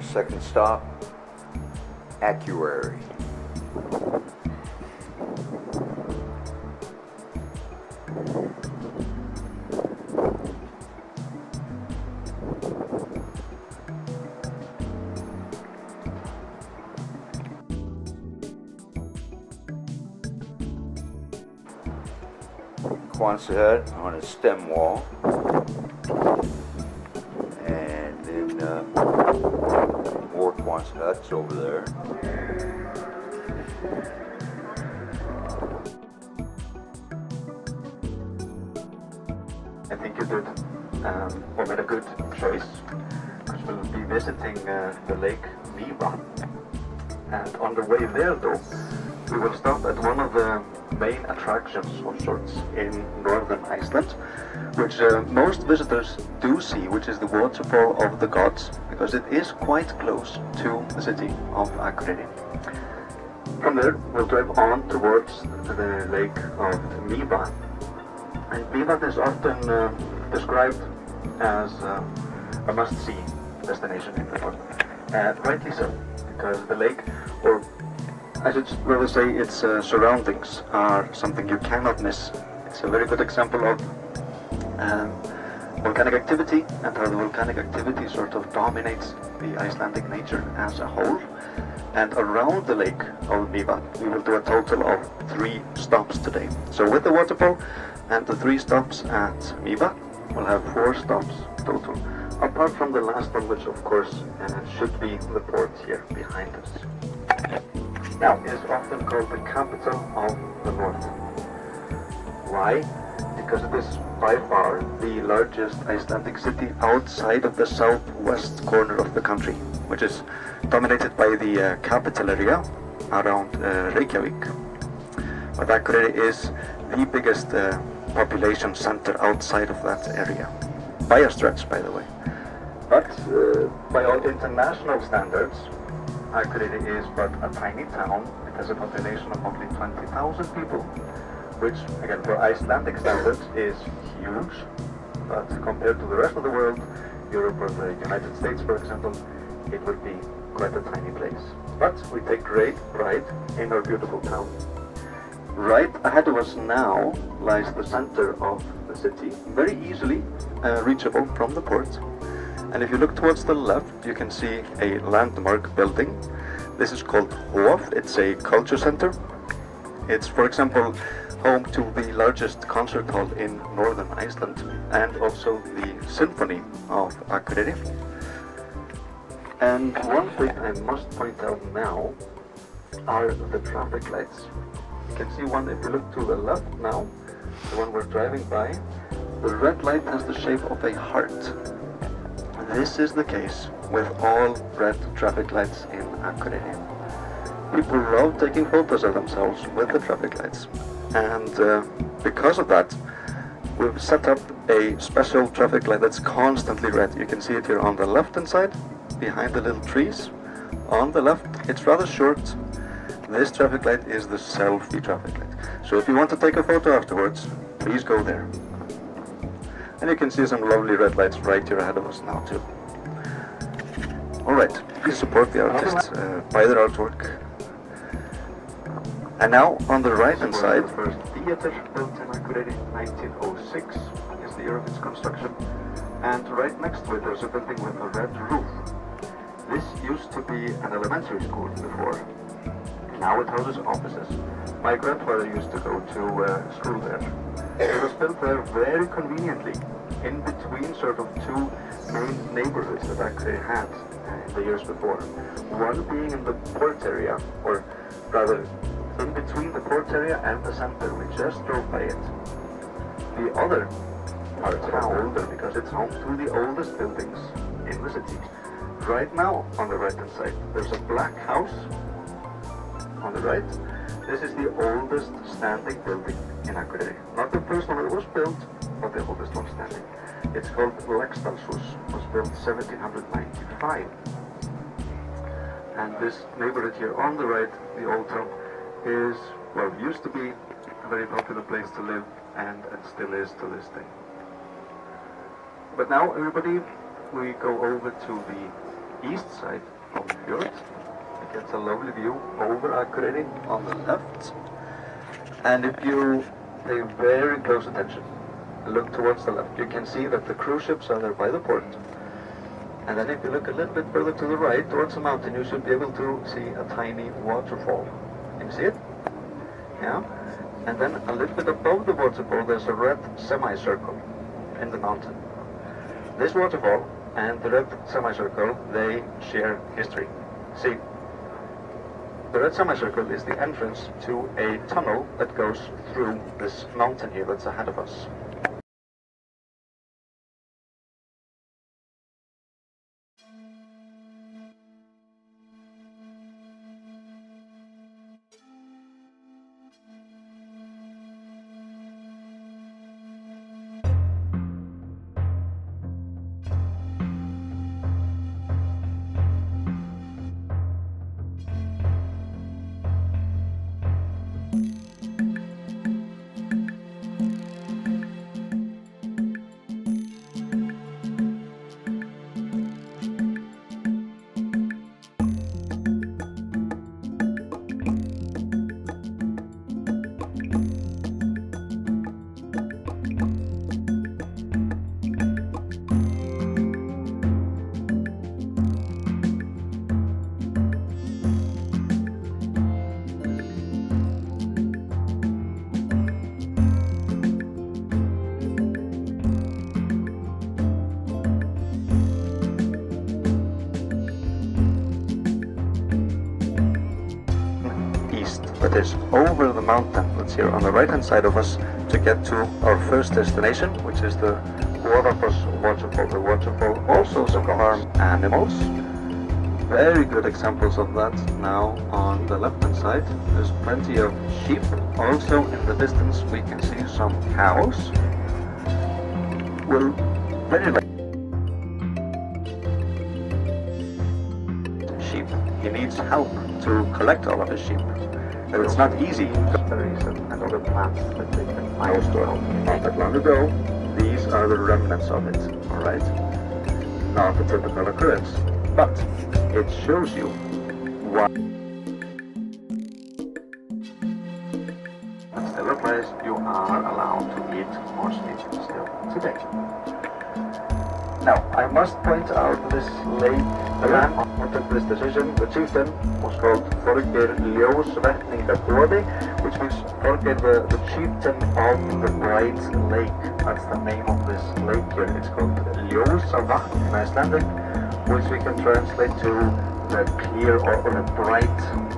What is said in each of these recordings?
Our second stop, Akureyri. Quonset on a stem wall. Quonset huts over there. I think you did, um, or made a good choice, because we'll be visiting uh, the lake Mývatn. And on the way there, though, we will stop at one of the main attractions of sorts in northern Iceland, which uh, most visitors do see, which is the waterfall of the gods, because it is quite close to the city of Akureyri. From there, we'll drive on towards the lake of Mývatn, and Mývatn is often uh, described as uh, a must-see destination in the north. Uh, rightly so, because the lake, or I should rather say its uh, surroundings, are something you cannot miss. It's a very good example of um, volcanic activity and how the volcanic activity sort of dominates the Icelandic nature as a whole. And around the lake of Mývatn, we will do a total of three stops today. So with the waterfall, and the three stops at Mývatn, we'll have four stops total, apart from the last one, which of course uh, should be the port here behind us. Now, it is often called the capital of the north. Why? Because it is by far the largest Icelandic city outside of the southwest corner of the country, which is dominated by the uh, capital area around uh, Reykjavik. But Akureyri is the biggest uh, population center outside of that area, by a stretch, by the way. But uh, by all international standards, Akureyri is but a tiny town. It has a population of only 20,000 people, which, again, for Icelandic standards is huge. But compared to the rest of the world, Europe or the United States, for example, it would be quite a tiny place. But we take great pride in our beautiful town. Right ahead of us now lies the center of the city, very easily uh, reachable from the port. And if you look towards the left, you can see a landmark building. This is called Hof. It's a culture center. It's, for example, home to the largest concert hall in northern Iceland and also the Symphony of Akureyri. And one thing I must point out now are the traffic lights. You can see one if you look to the left now, the one we're driving by. The red light has the shape of a heart. This is the case with all red traffic lights in Akureyri. People love taking photos of themselves with the traffic lights. And uh, because of that, we've set up a special traffic light that's constantly red. You can see it here on the left hand side, behind the little trees. On the left, it's rather short. This traffic light is the selfie traffic light. So if you want to take a photo afterwards, please go there. And you can see some lovely red lights right here ahead of us now too. Alright, please support the artists, uh, buy their artwork. And now on the right hand side, the first theater built in Akureyri in 1906 is the year of its construction. And right next to it there's a building with a red roof. This used to be an elementary school before. Now it houses offices. My grandfather used to go to uh, school there. It was built there very conveniently, in between sort of two main neighborhoods that Akureyri had uh, in the years before. One being in the port area, or rather in between the port area and the center. We just drove by it. The other part is older because it's home to the oldest buildings in the city. Right now, on the right hand side, there's a black house on the right. This is the oldest standing building in Akureyri. Not the first one that was built, but the oldest one standing. It's called Laxdalshús. It was built 1795. And this neighborhood here on the right, the old town, is, well, used to be a very popular place to live and, and still is to this day. But now, everybody, we go over to the east side of the fjord. It gets a lovely view over Akureyri on the left. And if you pay very close attention, look towards the left, you can see that the cruise ships are there by the port. And then if you look a little bit further to the right, towards the mountain, you should be able to see a tiny waterfall. See it? Yeah? And then a little bit above the waterfall, there's a red semicircle in the mountain. This waterfall and the red semicircle, they share history. See, the red semicircle is the entrance to a tunnel that goes through this mountain here that's ahead of us. That is over the mountain that's here on the right hand side of us to get to our first destination, which is the Goðafoss waterfall. The waterfall also farm animals. Very good examples of that now on the left hand side. There's plenty of sheep. Also in the distance we can see some cows. Well, very like sheep. He needs help to collect all of his sheep. And it's not easy. Berries and other plants that they can find. But long ago, these are the remnants of it. Alright? Not a typical occurrence. But it shows you why. Still a place you are allowed to eat horse meat still today. Now, I must point out this late the man who took this decision, the chieftain, was called Þorgeir Ljósvetningaboði, which means Þorgeir, the, the chieftain of the Bright Lake. That's the name of this lake here. It's called Ljósavatn in Icelandic, which we can translate to the clear or, or the bright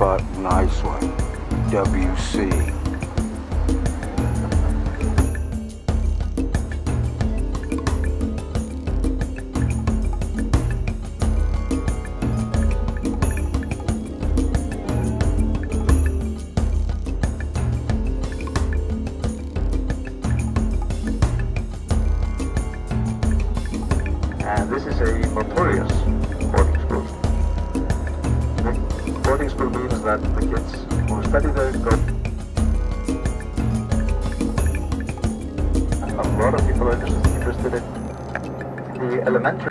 spot in Iceland, WC. That the kids who study there go. A lot of people are just interested in the elementary.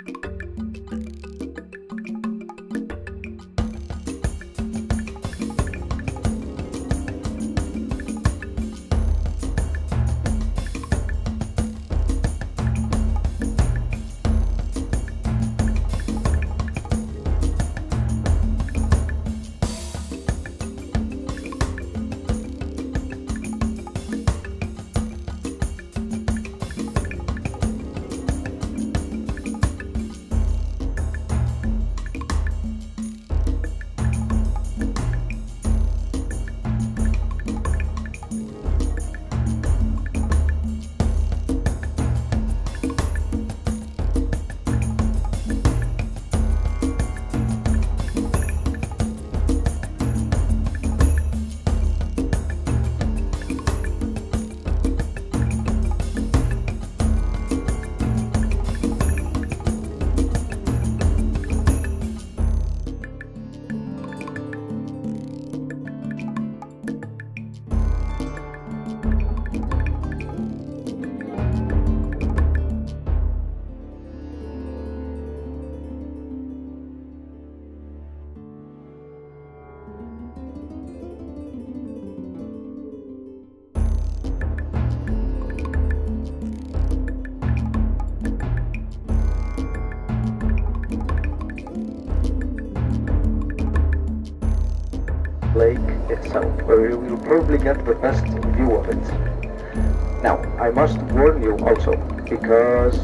Get the best view of it. Now, I must warn you also, because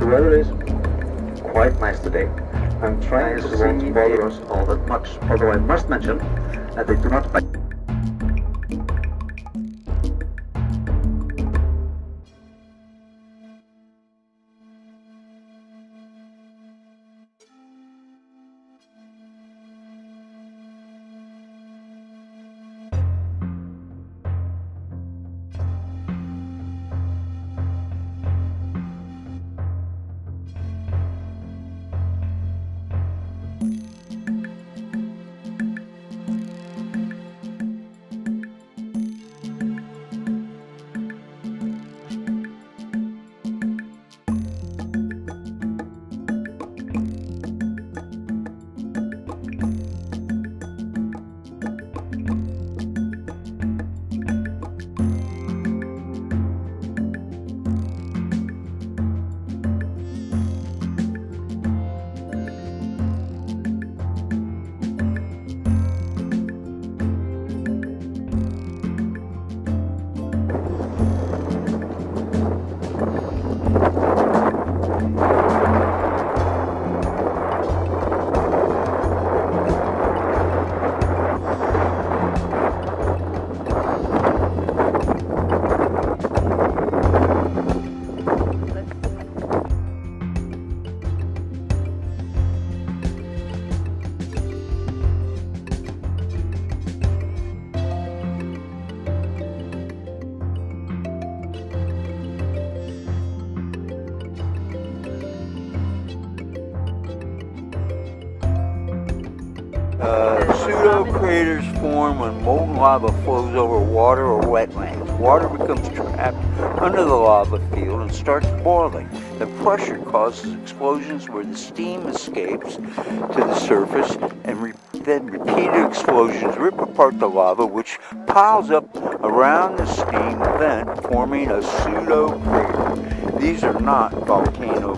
the weather is quite nice today. I'm trying to won't bother us all that much, although I must mention that they do not flows over water or wetland. Water becomes trapped under the lava field and starts boiling. The pressure causes explosions where the steam escapes to the surface and re- then repeated explosions rip apart the lava which piles up around the steam vent forming a pseudo crater. These are not volcano